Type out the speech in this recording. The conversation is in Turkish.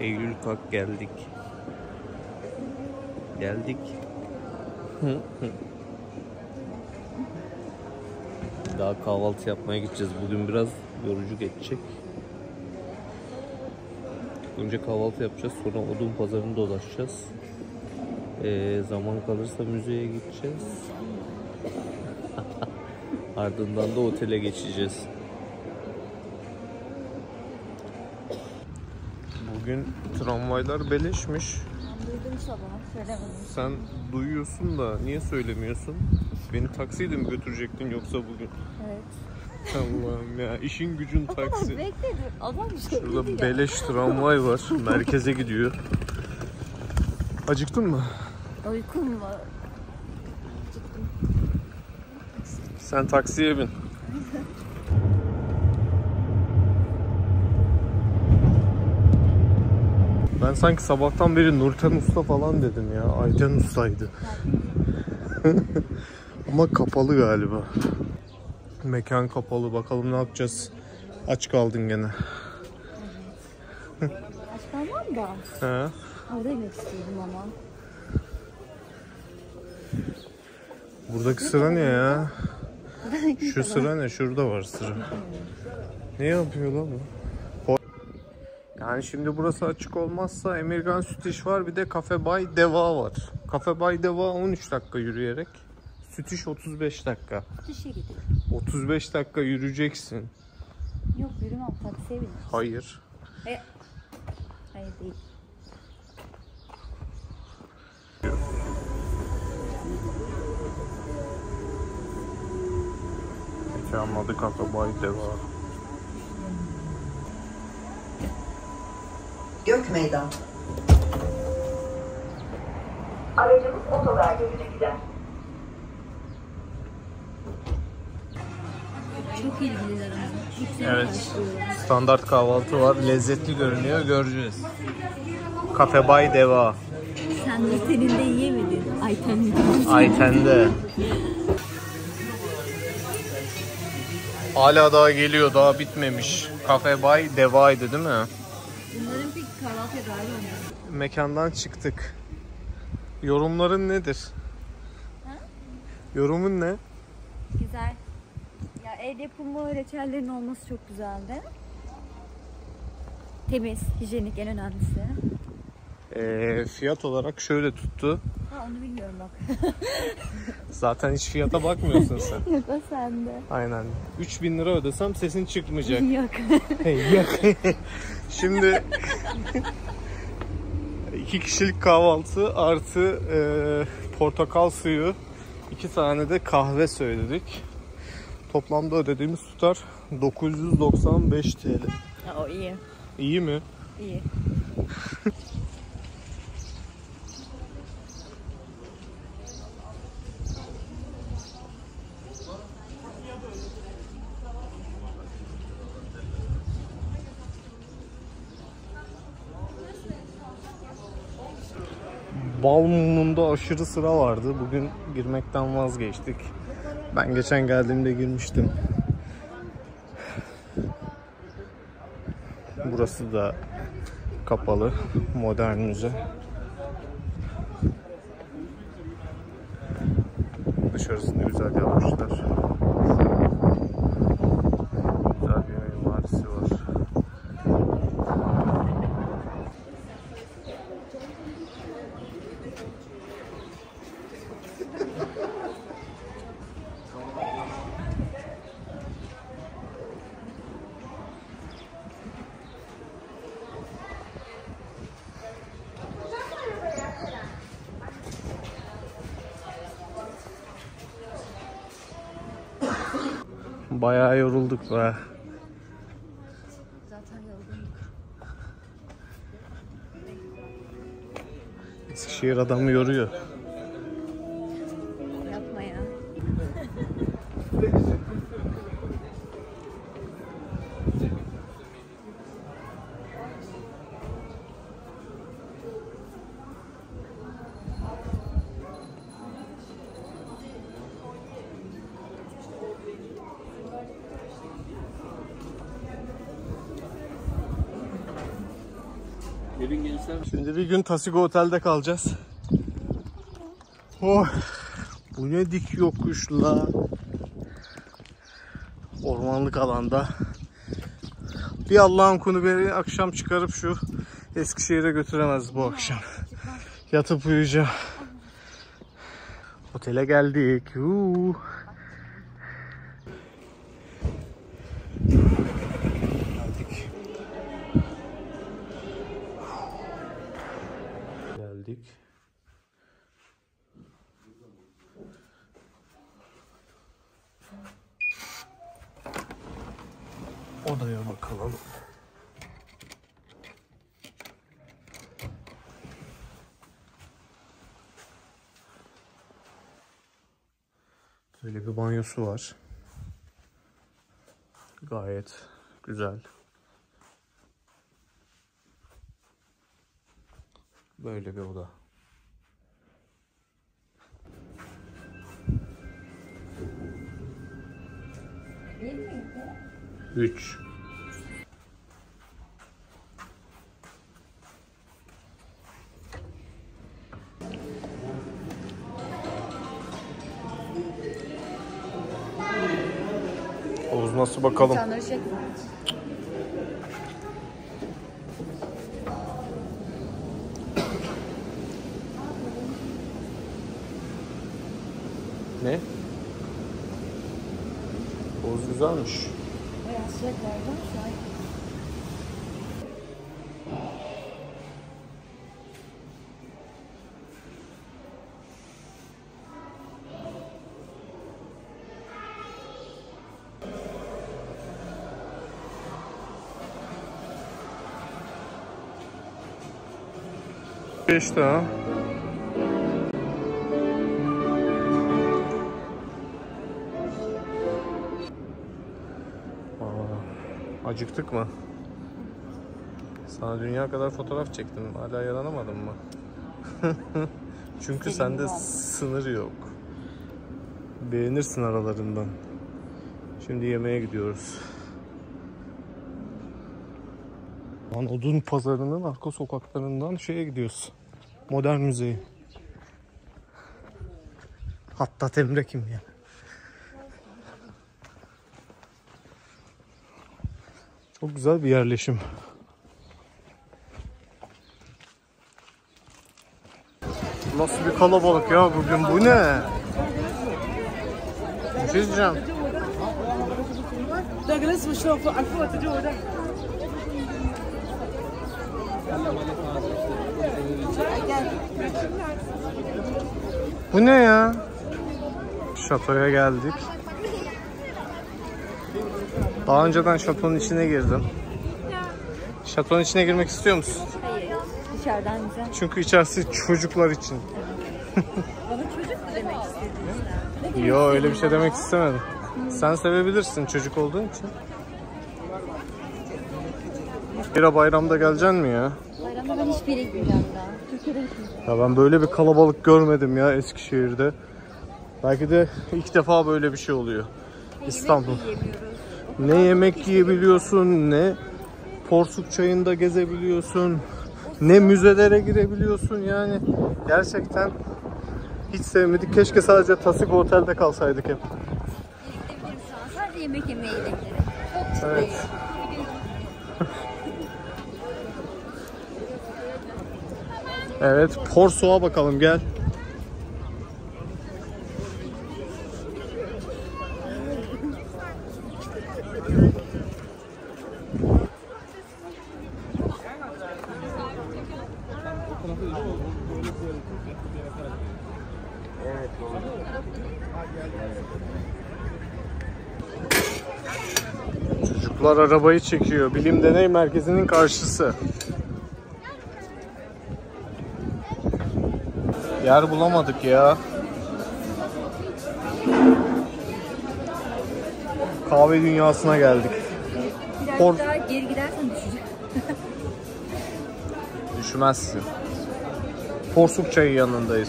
Eylül kalk geldik. Geldik. Daha kahvaltı yapmaya gideceğiz. Bugün biraz yorucu geçecek. Önce kahvaltı yapacağız. Sonra odun pazarını dolaşacağız. Ee, zaman kalırsa müzeye gideceğiz. Ardından da otele geçeceğiz. Bugün tramvaylar beleşmiş. Duydum sabah. Söylemedim. Sen duyuyorsun da niye söylemiyorsun? Beni taksiyle mi götürecektin yoksa bugün? Evet. Allah'ım ya işin gücün taksi. Bekledim. Adam şey Şurada beleş tramvay var. Merkeze gidiyor. Acıktın mı? Uykum var. Sen taksiye bin. Ben sanki sabahtan beri Nurten Usta falan dedim ya. Ayten Usta'ydı. Ama kapalı galiba. Mekan kapalı. Bakalım ne yapacağız. Aç kaldın gene. Aç kalmam da. He. Orada yemek istiyorum ama. Buradaki sıra ne ya? Şu sıra ne? Şurada var sıra. Ne yapıyor lan bu? Yani şimdi burası açık olmazsa Amerikan Süt İş var bir de Cafe Bay Deva var. Cafe Bay Deva 13 dakika yürüyerek. Süt İş 35 dakika. Dışa gidiyor. 35 dakika yürüyeceksin. Yok yürümem. Taksiye bin. Hayır. E, hayır değil. Mekanın adı Cafe Bay Deva. Meydan. Aracımız otogar yönüne gider. Çok ilgililer ama. Evet. Standart kahvaltı var. Lezzetli görünüyor. Göreceğiz. Cafe Bay Deva. Sen de senin de yiyemedin. Ayten Ayten'de. Hala daha geliyor, daha bitmemiş. Cafe Bay Deva'ydı değil mi? Bunların pek kahvaltıya dahil olmuyor. Mekandan çıktık. Yorumların nedir? Ha? Yorumun ne? Güzel. Ya el yapımı reçellerin olması çok güzeldi. Temiz, hijyenik en önemlisi. Ee, fiyat olarak şöyle tuttu. Onu bilmiyorum bak. Zaten hiç fiyata bakmıyorsun sen. Yok o sende. Aynen. 3000 lira ödesem sesin çıkmayacak. Yok. Yok. Şimdi iki kişilik kahvaltı artı e, portakal suyu, iki tane de kahve söyledik. Toplamda ödediğimiz tutar 995 TL. Ya, o iyi. İyi mi? İyi. Bal mumunda aşırı sıra vardı. Bugün girmekten vazgeçtik. Ben geçen geldiğimde girmiştim. Burası da kapalı. Modern müze. Dışarısını güzel yapmışlar. Güzel bir mimarisi var. Bayağı yorulduk be. Zaten yorgun. Eskişehir adamı yoruyor. Gelin gençler. Şimdi bir gün Tasigo Otel'de kalacağız. Oh, bu ne dik yokuş la. Ormanlık alanda. Bir Allah'ın kunu beni akşam çıkarıp şu Eskişehir'e götüremez bu akşam. Yatıp uyuyacağım. Otele geldik. Uuu. Geldik. Geldik. Odaya bakalım. Böyle bir banyosu var. Gayet güzel. Böyle bir oda. Üç. Havuz nasıl bakalım? İnsanları çek. Ne? Havuz güzelmiş. Bayağı sıcak var da şu an. İşte ha. Acıktık mı? Sana dünya kadar fotoğraf çektim. Hala yaranamadın mı? Çünkü sende sınır yok. Beğenirsin aralarından. Şimdi yemeğe gidiyoruz. Lan odun pazarının arka sokaklarından şeye gidiyoruz. Modern müzeye. Hatta Emre kim ya? Çok güzel bir yerleşim. Nasıl bir kalabalık ya bugün bu ne? Bir şey diyeceğim. Bu ne ya? Şatoya geldik. Daha önceden şatonun içine girdim. Şatonun içine girmek istiyor musun? Hayır. Dışarıdan güzel. Çünkü içerisi çocuklar için. Bana çocuk mu demek istediniz? Yo öyle bir şey demek istemedim. Sen sevebilirsin çocuk olduğun için. Bir bayramda geleceksin mi ya? Bayramda ben hiçbir yere gitmeyeceğim daha. Türkiye'de gitmeyeceğim. Ya ben böyle bir kalabalık görmedim ya Eskişehir'de. Belki de ilk defa böyle bir şey oluyor. İstanbul. Ne yemek yiyebiliyorsun, ne porsuk çayında gezebiliyorsun, ne müzelere girebiliyorsun yani. Gerçekten hiç sevmedik. Keşke sadece Tasiko Otel'de kalsaydık hep. Sadece yemek yemeye. Çok Evet. Evet, Porso'ya bakalım gel. Çocuklar arabayı çekiyor. Bilim Deney Merkezi'nin karşısı. Yer bulamadık ya. Kahve dünyasına geldik. Biraz Por- daha geri gidersen düşeceğim. Düşmezsin. Porsuk çayı yanındayız.